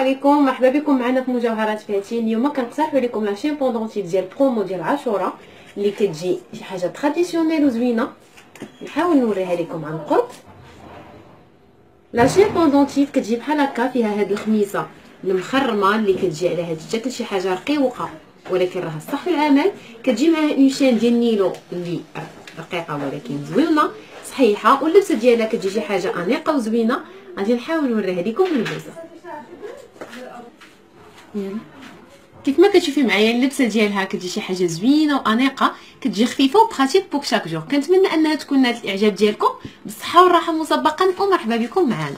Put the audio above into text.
عليكم مرحبا بكم معنا في مجوهرات فاتن اليوم كنقترحوا لكم la chaîne pendentif ديال برومو ديال عاشورة اللي كتجي شي حاجة traditionnelle وزوينه نحاول نوريها لكم عن قرب. la chaîne pendentif كتجي بحال هكا فيها هاد الخميسة المخرمة اللي كتجي على هاد الشكل شي حاجة رقيقة ولكن راها صح في العمل. كتجي معها une chaîne ديال نيلو اللي رقيقة ولكن زوينة صحيحة واللبسة ديالها كتجي شي حاجة أنيقة وزوينه غادي نحاول نوريها لكم بالبوزه كيف ما كتشوفي معايا اللبسة ديالها كتجي شي حاجة زوينة وأنيقة كتجي خفيفة وبراتيك بوك شاك جور كنتمنى أنها تكون نالت الإعجاب ديالكم. بالصحة والراحة مسبقا ومرحبا بكم معنا.